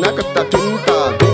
中田健太